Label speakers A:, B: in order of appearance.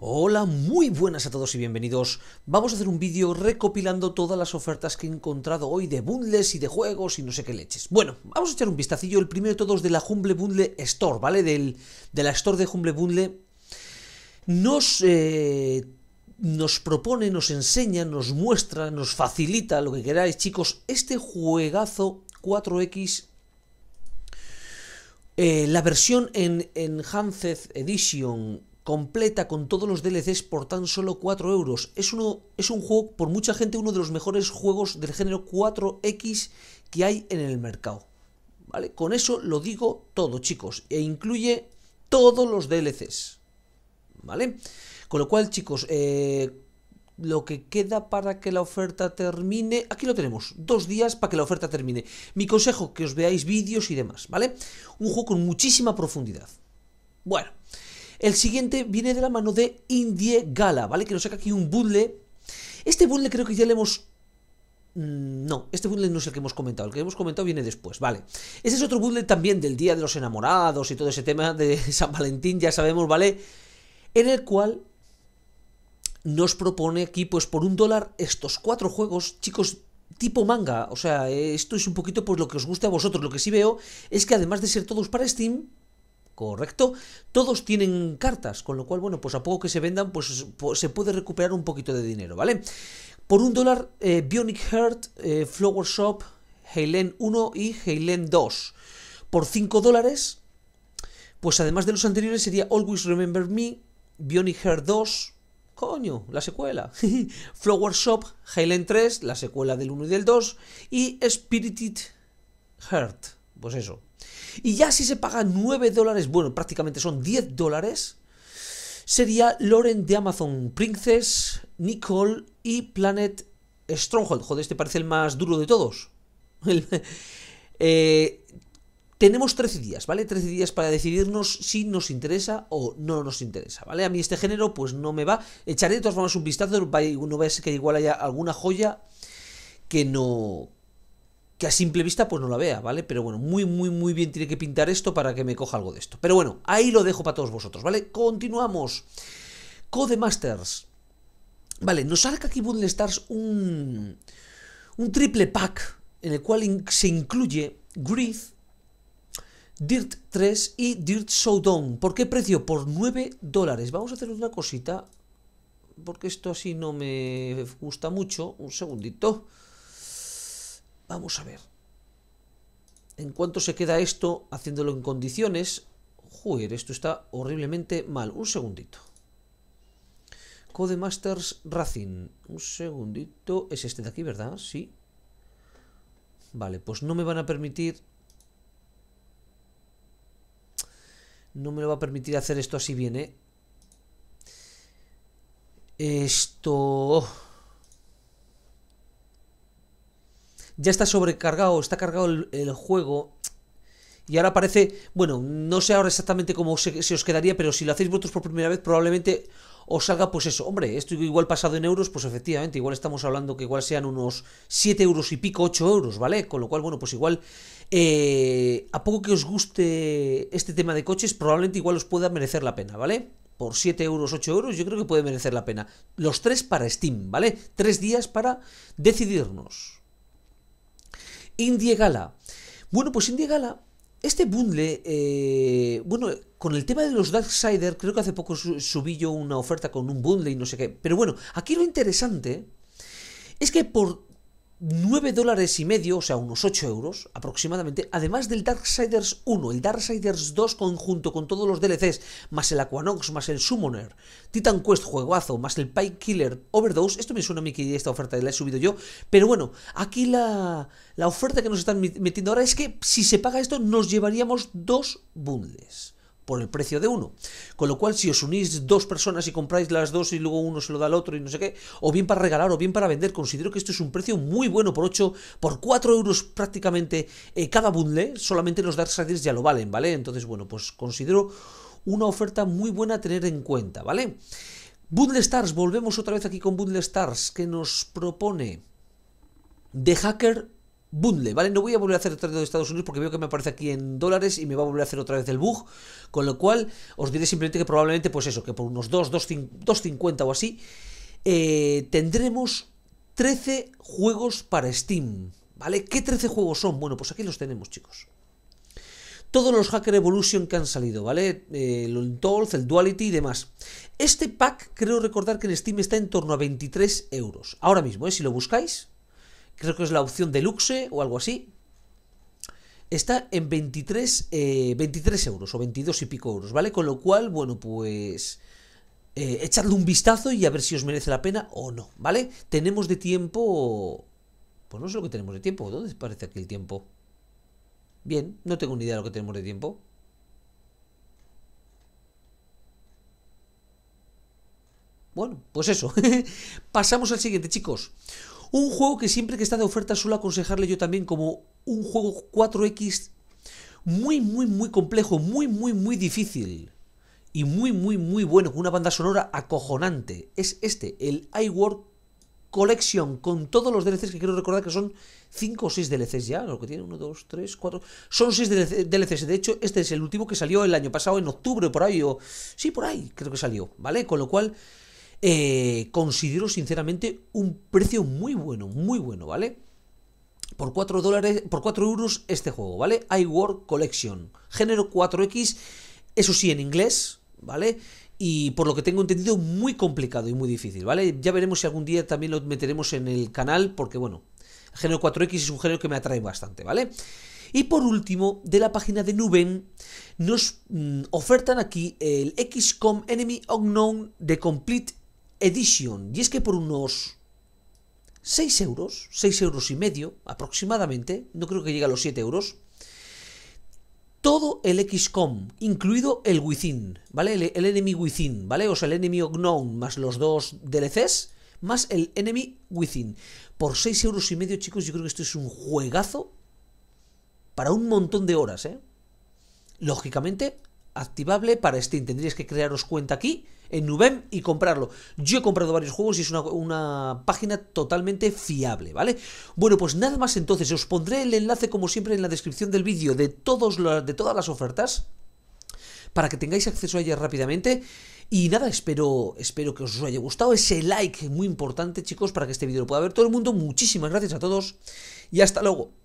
A: Hola, muy buenas a todos y bienvenidos. Vamos a hacer un vídeo recopilando todas las ofertas que he encontrado hoy de bundles y de juegos y no sé qué leches. Bueno, vamos a echar un vistacillo, el primero de todos de la Humble Bundle Store, ¿vale? Del, de la Store de Humble Bundle. Nos, eh, nos propone, nos enseña, nos muestra, nos facilita, lo que queráis, chicos, este juegazo 4X eh, la versión en Enhanced Edition completa con todos los DLCs por tan solo 4 euros. Es, uno, es un juego, por mucha gente, uno de los mejores juegos del género 4X que hay en el mercado. ¿Vale? Con eso lo digo todo, chicos. E incluye todos los DLCs. ¿Vale? Con lo cual, chicos, eh, lo que queda para que la oferta termine, aquí lo tenemos, dos días para que la oferta termine. Mi consejo, que os veáis vídeos y demás, ¿vale? Un juego con muchísima profundidad. Bueno, el siguiente viene de la mano de Indie Gala, ¿vale? Que nos saca aquí un bundle. Este bundle creo que ya le hemos... Mm, no, este bundle no es el que hemos comentado, el que hemos comentado viene después, vale. Este es otro bundle también del Día de los Enamorados y todo ese tema de San Valentín, ya sabemos, ¿vale? En el cual nos propone aquí, pues por un dólar, estos cuatro juegos, chicos, tipo manga. O sea, esto es un poquito pues lo que os guste a vosotros. Lo que sí veo es que además de ser todos para Steam, Correcto. Todos tienen cartas, con lo cual, bueno, pues a poco que se vendan, pues, se puede recuperar un poquito de dinero, ¿vale? Por un dólar, eh, Bionic Heart, eh, Flower Shop, Heilen 1 y Heilen 2. Por 5 dólares, pues además de los anteriores sería Always Remember Me, Bionic Heart 2, coño, la secuela, Flower Shop, Heilen 3, la secuela del 1 y del 2, y Spirited Heart, pues eso, y ya si se paga 9 dólares, bueno, prácticamente son 10 dólares, sería Loren de Amazon Princess, Nicole y Planet Stronghold. Joder, este parece el más duro de todos. Eh, tenemos 13 días, ¿vale? 13 días para decidirnos si nos interesa o no nos interesa, ¿vale? A mí este género pues no me va. Echaré de todas formas un vistazo, no ves que igual haya alguna joya que no, que a simple vista pues no la vea, ¿vale? Pero bueno, muy, muy, muy bien tiene que pintar esto para que me coja algo de esto. Pero bueno, ahí lo dejo para todos vosotros, ¿vale? Continuamos. Codemasters. Vale, nos saca aquí Bundle Stars un, un triple pack en el cual se incluye Grief, Dirt 3 y Dirt Showdown. ¿Por qué precio? Por 9 dólares. Vamos a hacer una cosita, porque esto así no me gusta mucho. Un segundito. Vamos a ver. En cuanto se queda esto haciéndolo en condiciones... Joder, esto está horriblemente mal. Un segundito. Codemasters Racing. Un segundito. Es este de aquí, ¿verdad? Sí. Vale, pues no me van a permitir... No me lo va a permitir hacer esto así bien, ¿eh? Esto ya está sobrecargado, está cargado el, juego. Y ahora parece, bueno, no sé ahora exactamente cómo se, os quedaría, pero si lo hacéis vosotros por primera vez, probablemente os salga pues eso. Hombre, esto igual pasado en euros, pues efectivamente, igual estamos hablando que igual sean unos 7 euros y pico, 8 euros, ¿vale? Con lo cual, bueno, pues igual, eh, a poco que os guste este tema de coches, probablemente igual os pueda merecer la pena, ¿vale? Por 7 euros, 8 euros, yo creo que puede merecer la pena. Los tres para Steam, ¿vale? Tres días para decidirnos. Indie Gala. Bueno, pues Indie Gala, este bundle, eh, bueno, con el tema de los Darksider, creo que hace poco subí yo una oferta con un bundle y no sé qué. Pero bueno, aquí lo interesante es que por 9 dólares y medio, o sea, unos 8 euros aproximadamente, además del Darksiders 1, el Darksiders 2 conjunto con todos los DLCs, más el Aquanox, más el Summoner, Titan Quest juegazo, más el Pike Killer Overdose, esto me suena a mí que esta oferta la he subido yo, pero bueno, aquí la, la oferta que nos están metiendo ahora es que si se paga esto nos llevaríamos dos bundles por el precio de uno. Con lo cual, si os unís dos personas y compráis las dos y luego uno se lo da al otro y no sé qué, o bien para regalar o bien para vender, considero que esto es un precio muy bueno por 8, por 4 euros prácticamente eh, cada bundle, solamente los Darksiders ya lo valen, ¿vale? Entonces, bueno, pues considero una oferta muy buena a tener en cuenta, ¿vale? Bundle Stars, volvemos otra vez aquí con Bundle Stars, que nos propone The Hacker bundle, ¿vale? No voy a volver a hacer otra de Estados Unidos porque veo que me aparece aquí en dólares y me va a volver a hacer otra vez el bug, con lo cual os diré simplemente que probablemente, pues eso, que por unos 2, 2.50 o así, eh, tendremos 13 juegos para Steam, ¿vale? ¿Qué 13 juegos son? Bueno, pues aquí los tenemos, chicos. Todos los Hacker Evolution que han salido, ¿vale? Eh, el Untold, el Duality y demás. Este pack, creo recordar que en Steam está en torno a 23 euros. Ahora mismo, ¿eh? Si lo buscáis, creo que es la opción deluxe o algo así. Está en 23, 23 eh, euros o 22 y pico euros, ¿vale? Con lo cual, bueno, pues... Eh, echadle un vistazo y a ver si os merece la pena o no, ¿vale? Tenemos de tiempo... Pues no sé lo que tenemos de tiempo. ¿Dónde parece aquí el tiempo? Bien, no tengo ni idea de lo que tenemos de tiempo. Bueno, pues eso. Pasamos al siguiente, chicos. Un juego que siempre que está de oferta suelo aconsejarle yo también como un juego 4X muy, muy, muy complejo, muy, muy, muy difícil. Y muy, muy, muy bueno, con una banda sonora acojonante. Es este, el iWork Collection, con todos los DLCs que quiero recordar que son 5 o 6 DLCs ya, lo que tiene 1, 2, 3, 4. Son 6 DLCs. De hecho, este es el último que salió el año pasado, en octubre, por ahí, o. Sí, por ahí, creo que salió, ¿vale? Con lo cual eh, considero sinceramente un precio muy bueno, muy bueno, ¿vale? Por 4 dólares, por 4 euros este juego, ¿vale? iWork Collection, género 4X, eso sí en inglés, ¿vale? Y por lo que tengo entendido, muy complicado y muy difícil, ¿vale? Ya veremos si algún día también lo meteremos en el canal, porque bueno, género 4X es un género que me atrae bastante, ¿vale? Y por último, de la página de Nuben, nos mm, ofertan aquí el XCOM Enemy Unknown de Complete Edition. Y es que por unos 6 euros, 6 euros y medio aproximadamente, no creo que llegue a los 7 euros, todo el XCOM, incluido el Within, ¿vale? El, Enemy Within, ¿vale? O sea, el Enemy Unknown más los dos DLCs, más el Enemy Within. Por 6 euros y medio, chicos, yo creo que esto es un juegazo para un montón de horas, ¿eh? Lógicamente, activable para Steam. Tendríais que crearos cuenta aquí en Nubem y comprarlo. Yo he comprado varios juegos y es una, página totalmente fiable, ¿vale? Bueno, pues nada más entonces, os pondré el enlace como siempre en la descripción del vídeo de, todos de todas las ofertas para que tengáis acceso a ellas rápidamente. Y nada, espero, espero que os haya gustado ese like muy importante, chicos, para que este vídeo lo pueda ver todo el mundo. Muchísimas gracias a todos y hasta luego.